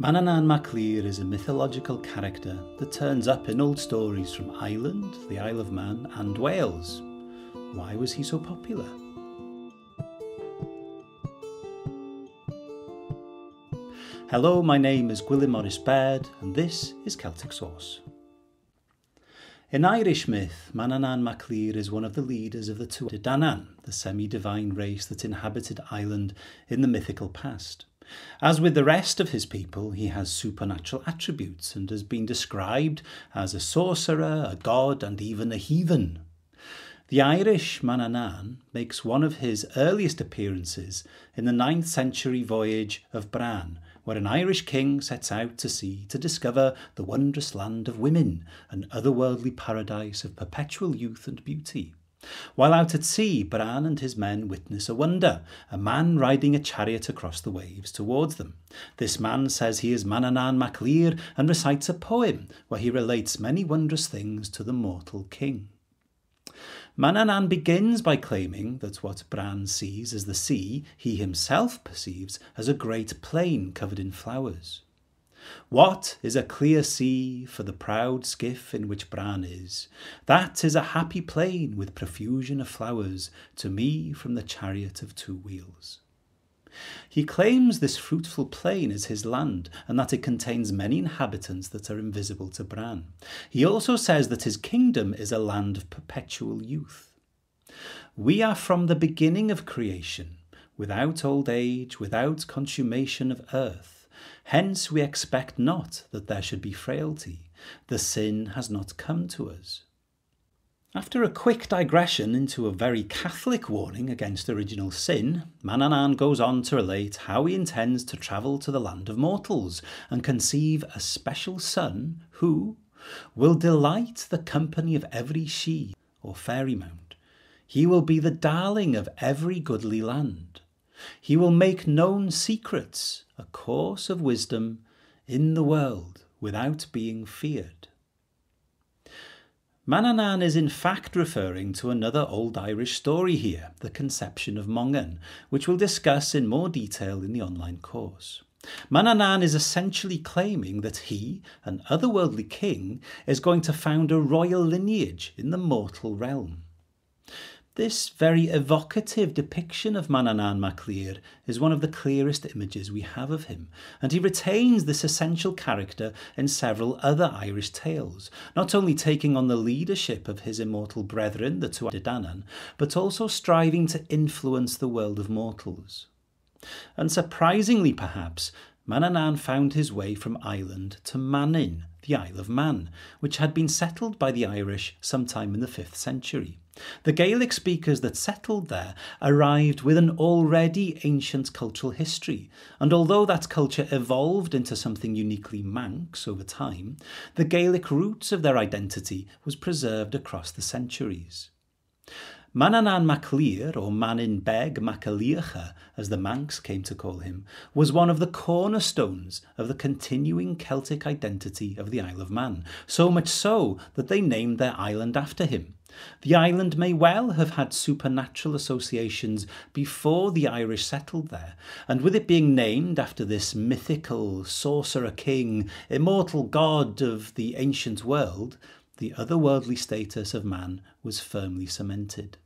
Manannán mac Lir is a mythological character that turns up in old stories from Ireland, the Isle of Man, and Wales. Why was he so popular? Hello, my name is Gwilym Morris Baird, and this is Celtic Source. In Irish myth, Manannán mac Lir is one of the leaders of the Tuatha Danann, the semi-divine race that inhabited Ireland in the mythical past. As with the rest of his people, he has supernatural attributes and has been described as a sorcerer, a god, and even a heathen. The Irish Mananan makes one of his earliest appearances in the 9th century voyage of Bran, where an Irish king sets out to sea to discover the wondrous land of women, an otherworldly paradise of perpetual youth and beauty. While out at sea, Bran and his men witness a wonder, a man riding a chariot across the waves towards them. This man says he is Manannán mac Lir and recites a poem where he relates many wondrous things to the mortal king. Manannán begins by claiming that what Bran sees as the sea, he himself perceives as a great plain covered in flowers. What is a clear sea for the proud skiff in which Bran is? That is a happy plain with profusion of flowers to me from the chariot of two wheels. He claims this fruitful plain is his land and that it contains many inhabitants that are invisible to Bran. He also says that his kingdom is a land of perpetual youth. We are from the beginning of creation, without old age, without consummation of earth. Hence we expect not that there should be frailty. The sin has not come to us. After a quick digression into a very Catholic warning against original sin, Manannán goes on to relate how he intends to travel to the land of mortals and conceive a special son who will delight the company of every she or fairy mount. He will be the darling of every goodly land. He will make known secrets, a course of wisdom in the world without being feared. Manannán is in fact referring to another old Irish story here, the conception of Mongan, which we'll discuss in more detail in the online course. Manannán is essentially claiming that he, an otherworldly king, is going to found a royal lineage in the mortal realm. This very evocative depiction of Manannán mac Lir is one of the clearest images we have of him, and he retains this essential character in several other Irish tales, not only taking on the leadership of his immortal brethren, the Tuatha De Danann, but also striving to influence the world of mortals. Unsurprisingly, perhaps, Manannán found his way from Ireland to Mannin, the Isle of Man, which had been settled by the Irish sometime in the 5th century. The Gaelic speakers that settled there arrived with an already ancient cultural history, and although that culture evolved into something uniquely Manx over time, the Gaelic roots of their identity was preserved across the centuries. Mananan Maclear, or Manin Beg Macaliacha, as the Manx came to call him, was one of the cornerstones of the continuing Celtic identity of the Isle of Man, so much so that they named their island after him. The island may well have had supernatural associations before the Irish settled there, and with it being named after this mythical sorcerer king, immortal god of the ancient world, the otherworldly status of man was firmly cemented.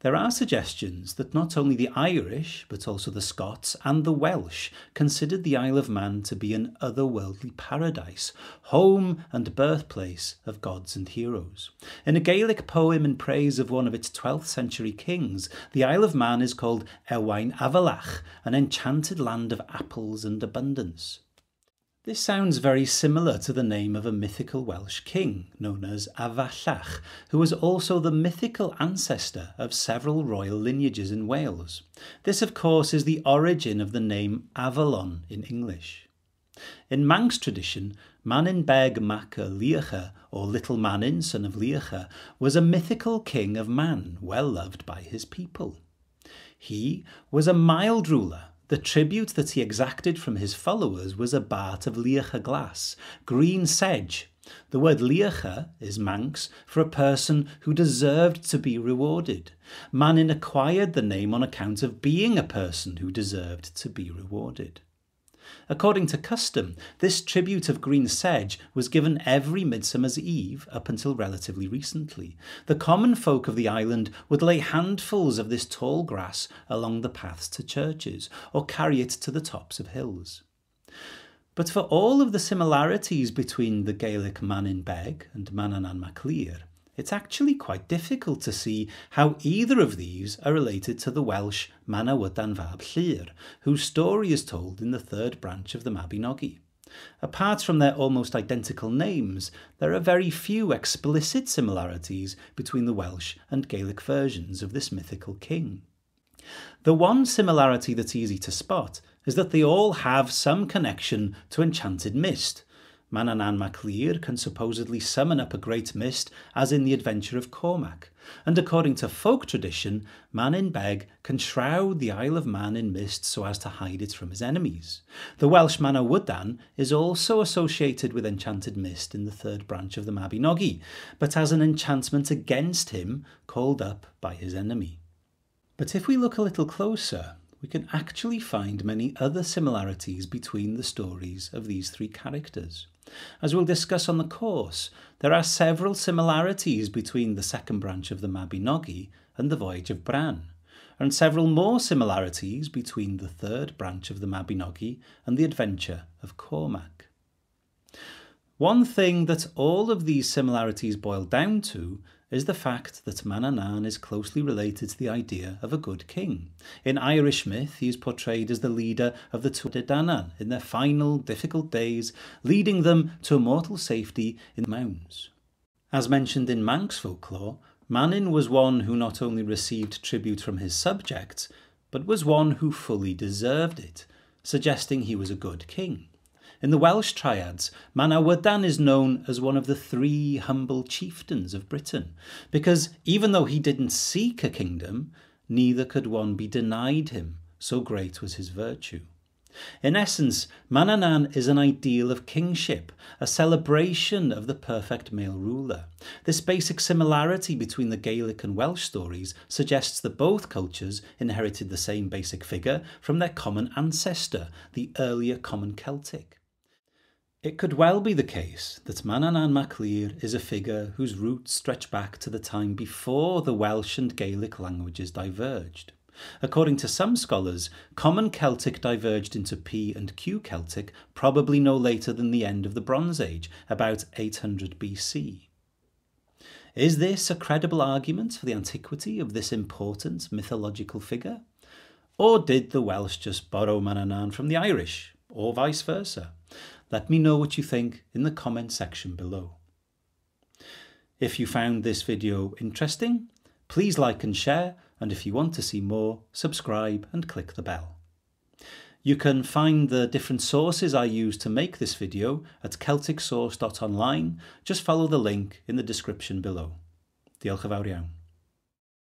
There are suggestions that not only the Irish, but also the Scots and the Welsh considered the Isle of Man to be an otherworldly paradise, home and birthplace of gods and heroes. In a Gaelic poem in praise of one of its 12th century kings, the Isle of Man is called Ewain Avalach, an enchanted land of apples and abundance. This sounds very similar to the name of a mythical Welsh king known as Avallach, who was also the mythical ancestor of several royal lineages in Wales. This, of course, is the origin of the name Avalon in English. In Manx tradition, Mannin Beg mac y Leagher, or Little Mannin, son of Leagher, was a mythical king of Man, well loved by his people. He was a mild ruler the tribute that he exacted from his followers was a bart of liacha glass, green sedge. The word leagher is Manx for a person who deserved to be rewarded. Mannin acquired the name on account of being a person who deserved to be rewarded. According to custom, this tribute of green sedge was given every Midsummer's Eve up until relatively recently. The common folk of the island would lay handfuls of this tall grass along the paths to churches or carry it to the tops of hills. But for all of the similarities between the Gaelic Mannin Beg and Manannán mac Lir, it's actually quite difficult to see how either of these are related to the Welsh Manawydan fab Llyr, whose story is told in the third branch of the Mabinogi. Apart from their almost identical names, there are very few explicit similarities between the Welsh and Gaelic versions of this mythical king. The one similarity that's easy to spot is that they all have some connection to Enchanted Mist, Manannán mac Lir can supposedly summon up a great mist, as in the adventure of Cormac, and according to folk tradition, Mannin Beg can shroud the Isle of Man in mist so as to hide it from his enemies. The Welsh Manawydan is also associated with enchanted mist in the third branch of the Mabinogi, but as an enchantment against him called up by his enemy. But if we look a little closer, we can actually find many other similarities between the stories of these three characters. As we'll discuss on the course, there are several similarities between the second branch of the Mabinogi and the Voyage of Bran, and several more similarities between the third branch of the Mabinogi and the adventure of Cormac. One thing that all of these similarities boil down to is the fact that Manannán is closely related to the idea of a good king. In Irish myth, he is portrayed as the leader of the Tuatha Dé Danann in their final, difficult days, leading them to immortal safety in the mounds. As mentioned in Manx folklore, Mannin was one who not only received tribute from his subjects, but was one who fully deserved it, suggesting he was a good king. In the Welsh triads, Manawydan is known as one of the three humble chieftains of Britain, because even though he didn't seek a kingdom, neither could one be denied him, so great was his virtue. In essence, Manannán is an ideal of kingship, a celebration of the perfect male ruler. This basic similarity between the Gaelic and Welsh stories suggests that both cultures inherited the same basic figure from their common ancestor, the earlier common Celtic. It could well be the case that Manannán mac Lir is a figure whose roots stretch back to the time before the Welsh and Gaelic languages diverged. According to some scholars, Common Celtic diverged into P and Q Celtic probably no later than the end of the Bronze Age, about 800 BC. Is this a credible argument for the antiquity of this important mythological figure? Or did the Welsh just borrow Manannán from the Irish, or vice versa? Let me know what you think in the comment section below. If you found this video interesting, please like and share, and if you want to see more, subscribe and click the bell. You can find the different sources I use to make this video at celticsource.online. Just follow the link in the description below. Diolch yn fawr iawn.